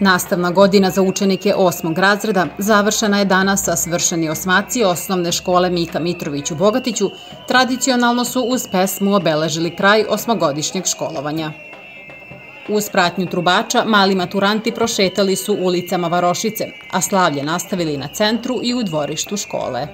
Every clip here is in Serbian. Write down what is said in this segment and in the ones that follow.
Nastavna godina za učenike osmog razreda završena je danas sa svršeni osmaci osnovne škole Mika Mitrović u Bogatiću, tradicionalno su uz pesmu obeležili kraj osmogodišnjeg školovanja. Uz pratnju trubača, mali maturanti prošetali su ulicama Varošice, a slavlje nastavili na centru i u dvorištu škole.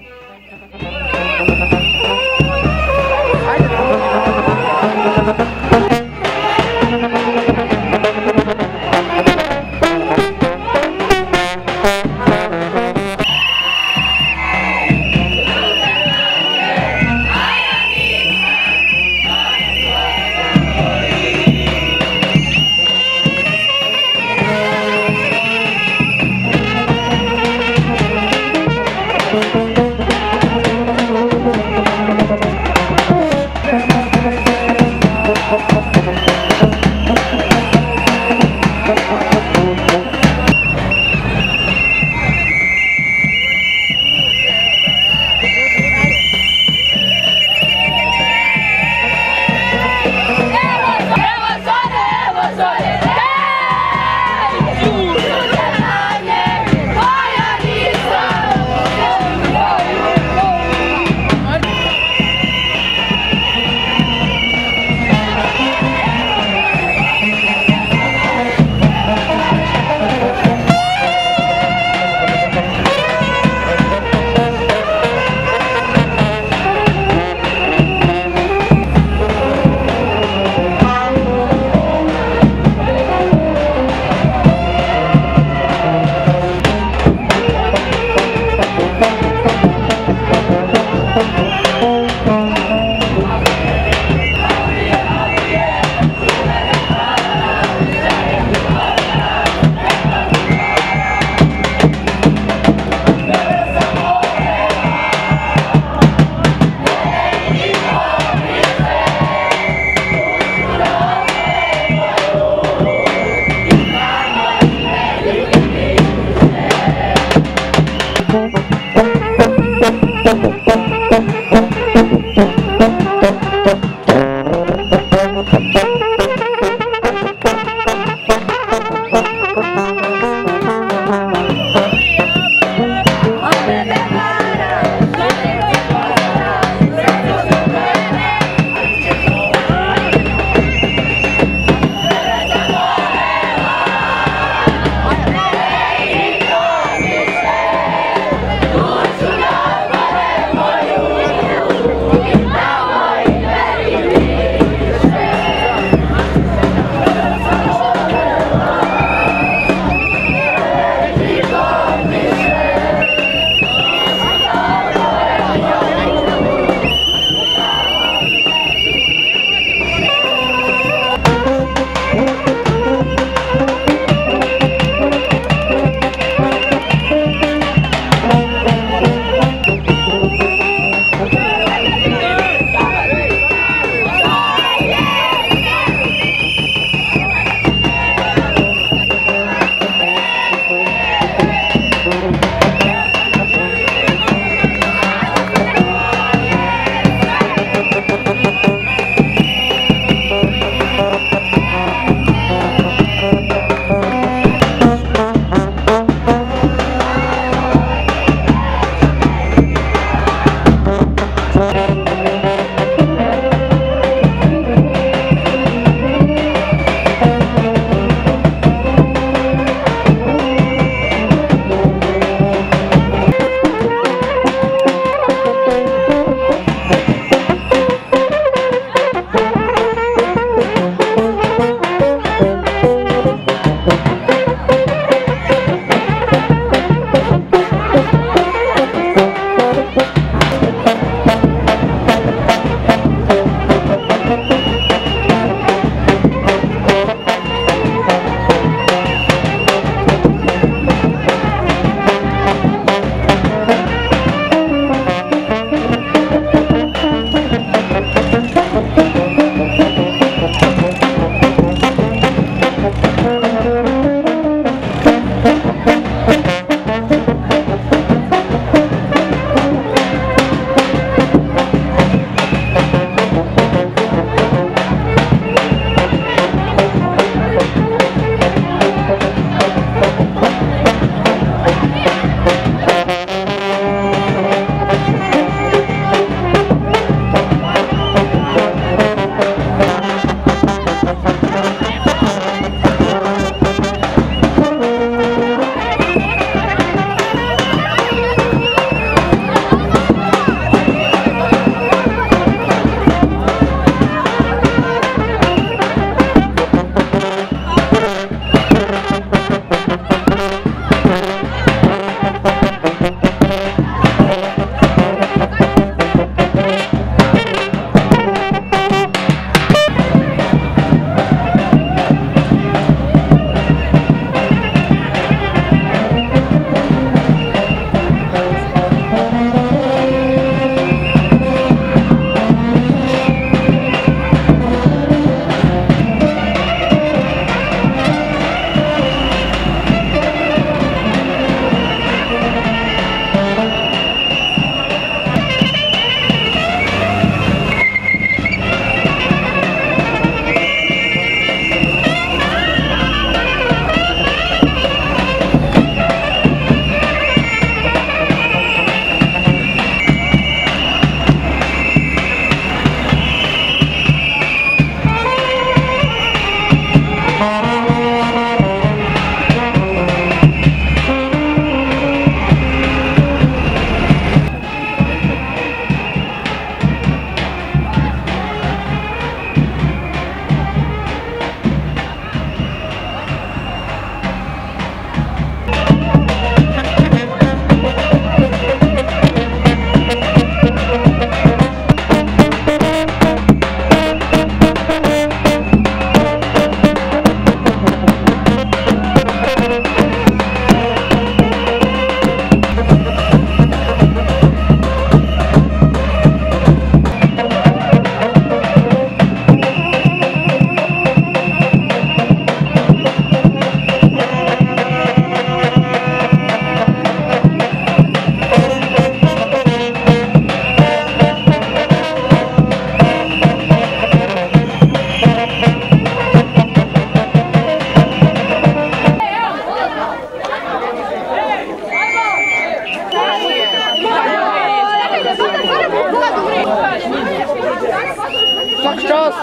Vsak čas!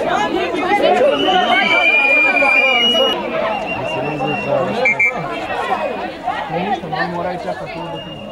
Ne, ništa, malo moraj čakati, kako bo prišlo.